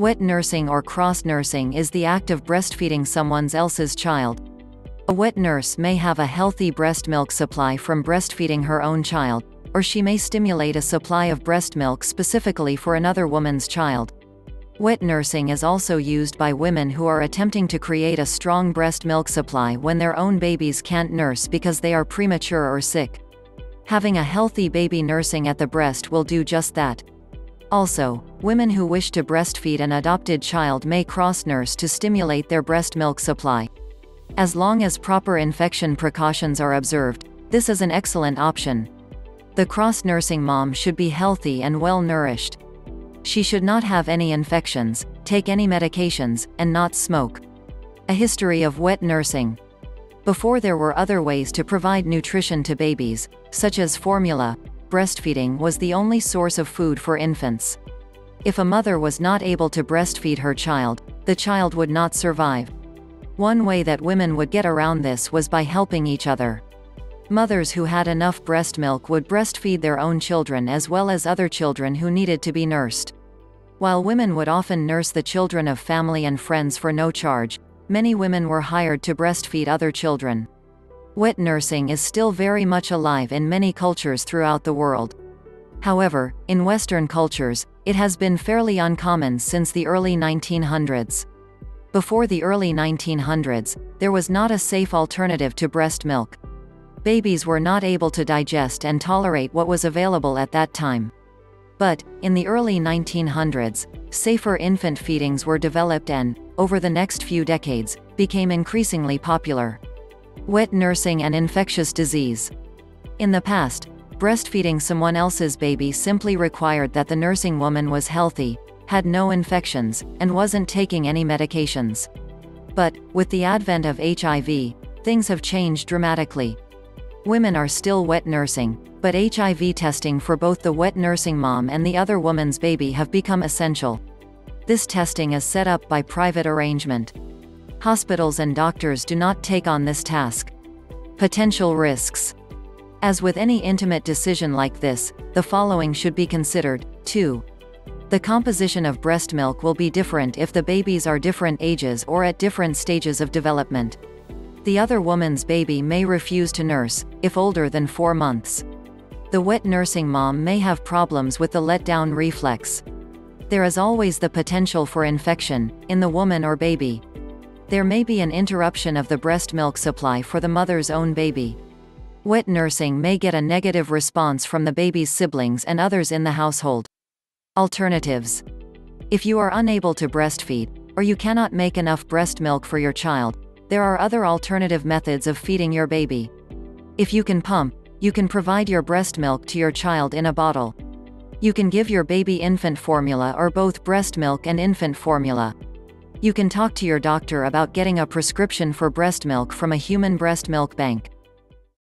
Wet nursing or cross nursing is the act of breastfeeding someone else's child. A wet nurse may have a healthy breast milk supply from breastfeeding her own child, or she may stimulate a supply of breast milk specifically for another woman's child. Wet nursing is also used by women who are attempting to create a strong breast milk supply when their own babies can't nurse because they are premature or sick. Having a healthy baby nursing at the breast will do just that. Also, women who wish to breastfeed an adopted child may cross-nurse to stimulate their breast milk supply. As long as proper infection precautions are observed, this is an excellent option. The cross-nursing mom should be healthy and well-nourished. She should not have any infections, take any medications, and not smoke. A history of wet nursing. Before there were other ways to provide nutrition to babies, such as formula, breastfeeding was the only source of food for infants. If a mother was not able to breastfeed her child, the child would not survive. One way that women would get around this was by helping each other. Mothers who had enough breast milk would breastfeed their own children as well as other children who needed to be nursed. While women would often nurse the children of family and friends for no charge, many women were hired to breastfeed other children. Wet nursing is still very much alive in many cultures throughout the world. However, in Western cultures, it has been fairly uncommon since the early 1900s. Before the early 1900s, there was not a safe alternative to breast milk babies were not able to digest and tolerate what was available at that time. But, in the early 1900s, safer infant feedings were developed and, over the next few decades, became increasingly popular. Wet nursing and infectious disease. In the past, breastfeeding someone else's baby simply required that the nursing woman was healthy, had no infections, and wasn't taking any medications. But, with the advent of HIV, things have changed dramatically. Women are still wet nursing, but HIV testing for both the wet nursing mom and the other woman's baby have become essential. This testing is set up by private arrangement. Hospitals and doctors do not take on this task. Potential risks. As with any intimate decision like this, the following should be considered. 2. The composition of breast milk will be different if the babies are different ages or at different stages of development. The other woman's baby may refuse to nurse, if older than 4 months. The wet nursing mom may have problems with the letdown reflex. There is always the potential for infection, in the woman or baby. There may be an interruption of the breast milk supply for the mother's own baby. Wet nursing may get a negative response from the baby's siblings and others in the household. Alternatives. If you are unable to breastfeed, or you cannot make enough breast milk for your child, there are other alternative methods of feeding your baby. If you can pump, you can provide your breast milk to your child in a bottle. You can give your baby infant formula or both breast milk and infant formula. You can talk to your doctor about getting a prescription for breast milk from a human breast milk bank.